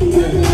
Thank you.